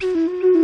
嗯。